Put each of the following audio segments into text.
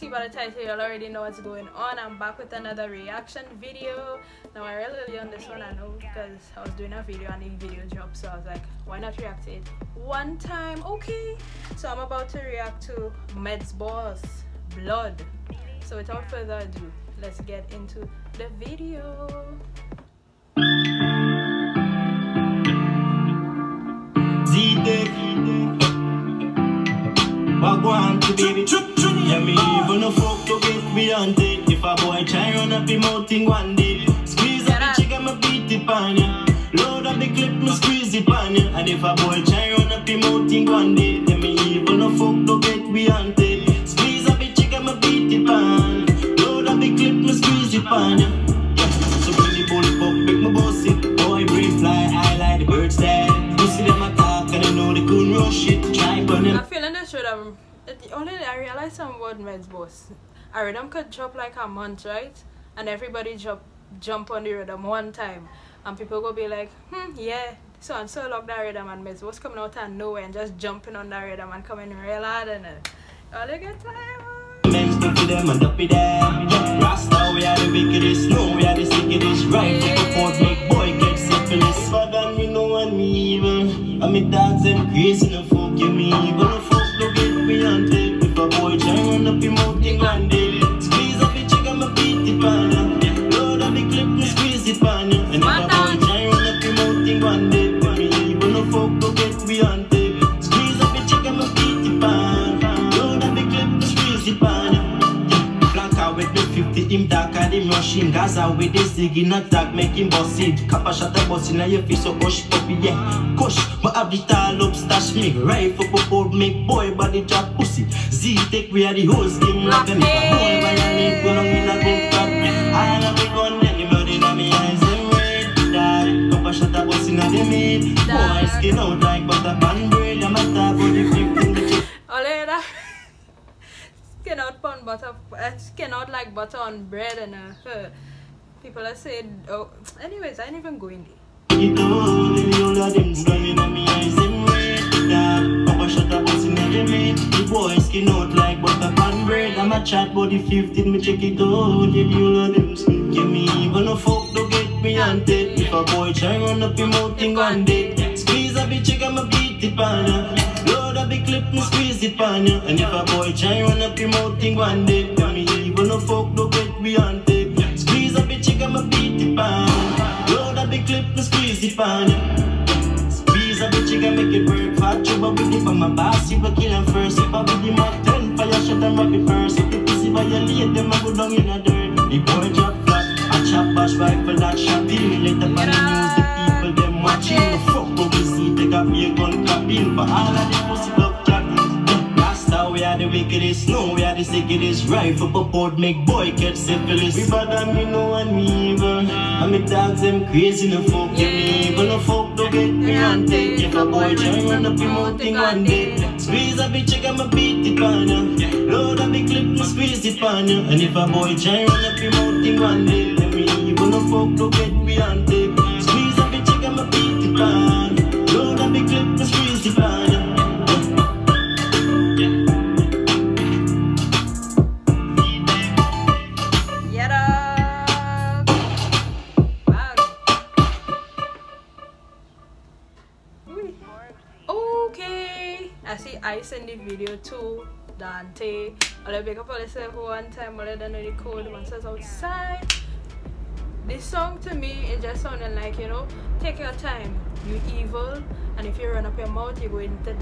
see by the title you already know what's going on. I'm back with another reaction video. Now i really on this one i know because i was doing a video and the video dropped so i was like why not react to it one time? Okay so i'm about to react to Medz Boss blood. So without further ado let's get into the video. Wagwan to baby Yeah, me even a fuck to get beyond it If a boy try run up him out in one day Squeeze up the chick, I'ma beat it on ya Load up the clip, me squeeze it on ya And if a boy try run up him out in one day Yeah, me even a fuck to get beyond it Squeeze up the chick, I'ma beat it on Load up the clip, me squeeze it on ya So when the bullet pop, make my boss it Boy, breathe fly, I like the birds there You see them attack and I know they couldn't rush it Try burn them should um only I realized some word Medz Boss. A rhythm could drop like a month, right? And everybody jump jump on the rhythm one time. And people go be like, hmm, yeah, so and so love that rhythm and Medz Boss coming out of nowhere and just jumping on that rhythm and coming real hard and uh, all you get time. Men stop with them and up with them. Rasta, we are the wickedest, no, we are the sickest, right? Yeah. make boy get syphilis. But then you know I'm evil. I'm a dogs and crazy, no folk, you me evil try 50, him dark and him rush him Gaza with the sig in attack, make him boss it Kappa shot a boss in your face, so push puppy, yeah. Kush, but have the tall up, stash me. Rifle up, board, make boy body drop pussy. Z take we are the whole scheme like a nigga Boy, by go in a gun fat I in my eyes, them red Die, Kappa shot a boss in the Boy, skin out like butter butter uh, skin out like butter on bread and uh, people are saying oh anyways I ain't even going there. All in the all of them Scanning me eyes them red Dad, Papa shut up us in the maid The boy skin out like butter pan bread I'm a chat body 15 me check it out Yeah, all of them skin Give me even a fuck to get me hunted If a boy try run up out in one day Squeeze a bitch, I'ma beat it pan Load the clip, me squeeze it pan And if a boy try run up him out in one day Give me even a fuck to get me hunted Squeeze a bitch, I'ma beat it pan the clip and squeeze it on ya. Squeeze a bitch, you can make it work. Fat trouble with it for my boss, you will kill him first. If I with the Mark 10, fire shot and it first. If the pussy violate them, I go down in a dirt. The boy drop flat, I chop bash rifle that shot. Later on the news, the people them watching. The fuck what we see, take a me a gun clapping for all of the pussy love we are the wickedest, no, we are the sickest. Rifle up board, make boy catch syphilis. We bad and me no and me evil. And me dogs them crazy, no fuck yeah. me evil. No fuck to get me on take. If a boy try run up your mouth thing one day. Squeeze a bitch, I got my beat it on ya. Load up the clip, me squeeze it on ya. And if a boy try run up your mouth thing one day. Let me evil, no fuck to get me on take. I send the video to Dante. I'll pick up all this one time, I'll know the code once it's outside. This song to me is just sounding like, you know, take your time. You evil, and if you run up your mouth, you're going to,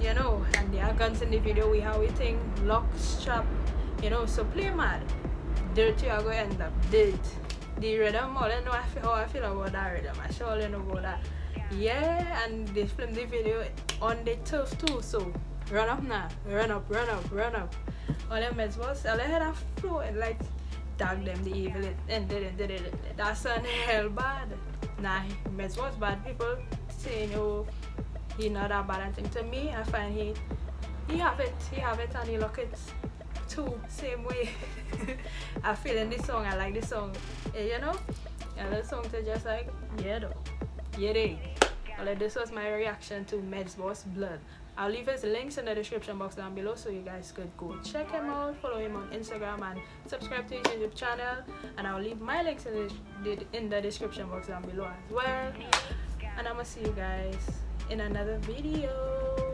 you know, and there are guns in the video, we have we think, lock, strap, you know, so play mad. Dirty, you're going to end up dirt. The rhythm, all I know how I feel about that rhythm. I surely know about that. Yeah, and they filmed the video on the turf too, so Run up now. Run up, run up, run up. All them Medz was, all I had a flow and like tag them the evil and did it, did it. That's an hell bad. Nah, Meds was bad. People saying, oh, he not that bad. I think to me, I find he he have it, he have it, and he look it too same way. I feel in this song. I like this song, eh, you know. And the song to just like yeah though, yeah they. Well, this was my reaction to Medz Boss Blood. I'll leave his links in the description box down below so you guys could go check him out, follow him on Instagram and subscribe to his YouTube channel. And I'll leave my links in the, in the description box down below as well. And I'm gonna see you guys in another video.